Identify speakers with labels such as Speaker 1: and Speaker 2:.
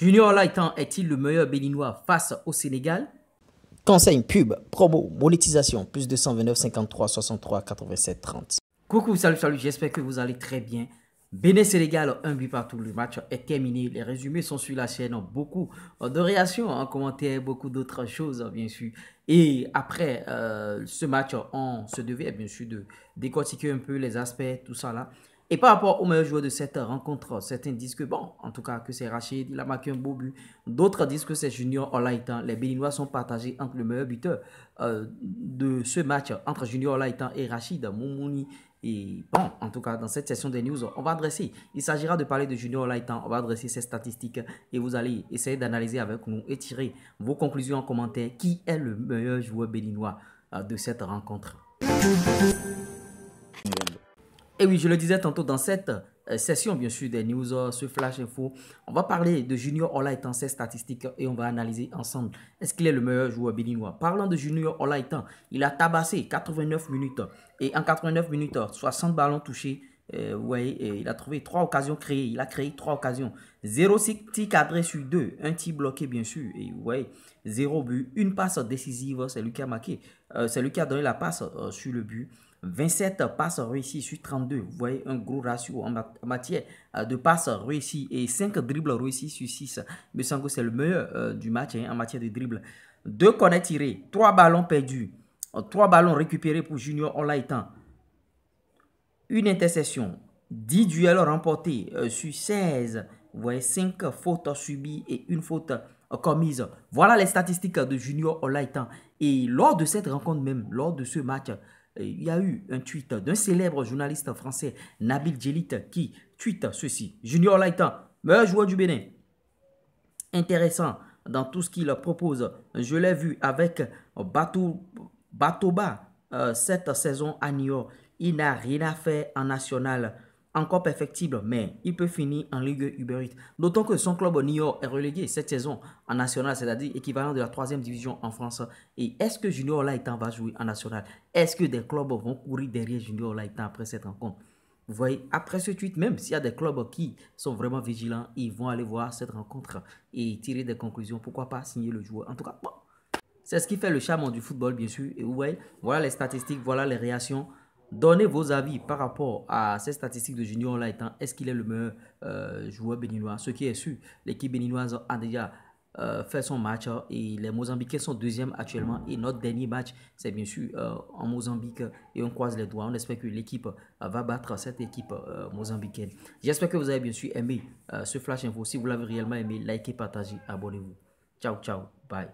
Speaker 1: Junior Laitan est-il le meilleur béninois face au Sénégal?
Speaker 2: Conseil pub, promo, monétisation, plus 229 53 63 87 30.
Speaker 1: Coucou, salut, salut, j'espère que vous allez très bien. Bénin-Sénégal, un but partout, le match est terminé. Les résumés sont sur la chaîne, beaucoup de réactions en commentaire, beaucoup d'autres choses, bien sûr. Et après euh, ce match, on se devait, bien sûr, de décortiquer un peu les aspects, tout ça là. Et par rapport au meilleur joueur de cette rencontre, certains disent que, bon, en tout cas, que c'est Rachid, il a marqué un beau but. D'autres disent que c'est Junior Olaitan. Les Béninois sont partagés entre le meilleur buteur euh, de ce match, entre Junior Olaitan et Rachid Moumouni. Et bon, en tout cas, dans cette session des news, on va adresser, il s'agira de parler de Junior Olaitan, on va adresser ses statistiques et vous allez essayer d'analyser avec nous et tirer vos conclusions en commentaire. Qui est le meilleur joueur béninois euh, de cette rencontre? Et oui, je le disais tantôt dans cette euh, session, bien sûr, des news, euh, ce flash info, on va parler de Junior Olaitan, ses statistiques, et on va analyser ensemble. Est-ce qu'il est le meilleur joueur béninois Parlant de Junior Olaitan, il a tabassé 89 minutes, et en 89 minutes, 60 ballons touchés, euh, il a trouvé trois occasions créées. Il a créé trois occasions. Zéro tir cadré sur deux. Un tir bloqué, bien sûr. Et ouais, zéro but. Une passe décisive. C'est lui qui a marqué. c'est lui qui a donné la passe sur le but. 27 passes réussies sur 32. Vous voyez un gros ratio en matière euh, de passes réussies et 5 dribbles réussis sur 6. Il me que c'est le meilleur euh, du match hein, en matière de dribbles. 2 cornets tirés, 3 ballons perdus, 3 euh, ballons récupérés pour Junior Olaitan. Une intercession, 10 duels remportés sur 16. Vous voyez 5 fautes subies et une faute commise. Voilà les statistiques de Junior Olaitan. Et lors de cette rencontre même, lors de ce match, il y a eu un tweet d'un célèbre journaliste français, Nabil Djelit, qui tweet ceci. Junior Laitan, meilleur joueur du Bénin. Intéressant dans tout ce qu'il propose. Je l'ai vu avec Batoba euh, cette saison à York. Il n'a rien à faire en national encore perfectible, mais il peut finir en Ligue Uber D'autant que son club New York est relégué cette saison en national, c'est-à-dire équivalent de la troisième division en France. Et est-ce que Junior Laitan va jouer en national Est-ce que des clubs vont courir derrière Junior Laitan après cette rencontre? Vous voyez, après ce tweet, même s'il y a des clubs qui sont vraiment vigilants, ils vont aller voir cette rencontre et tirer des conclusions. Pourquoi pas signer le joueur? En tout cas, c'est ce qui fait le charme du football, bien sûr. Et ouais, voilà les statistiques, voilà les réactions. Donnez vos avis par rapport à ces statistiques de Junior Laitan. Est-ce qu'il est le meilleur euh, joueur béninois? Ce qui est sûr, l'équipe béninoise a déjà euh, fait son match et les Mozambicains sont deuxième actuellement. Et notre dernier match, c'est bien sûr euh, en Mozambique et on croise les doigts. On espère que l'équipe va battre cette équipe mozambicaine. J'espère que vous avez bien sûr aimé ce flash info. Si vous l'avez réellement aimé, likez, partagez, abonnez-vous. Ciao, ciao, bye.